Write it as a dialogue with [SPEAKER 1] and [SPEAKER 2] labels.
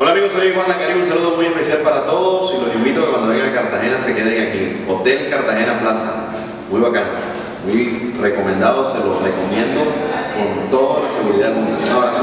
[SPEAKER 1] Hola amigos, soy Juan Caribe, un saludo muy especial para todos y los invito a que cuando vengan a Cartagena se queden aquí. Hotel Cartagena Plaza, muy bacano, muy recomendado, se lo recomiendo con toda la seguridad del mundo. Un abrazo.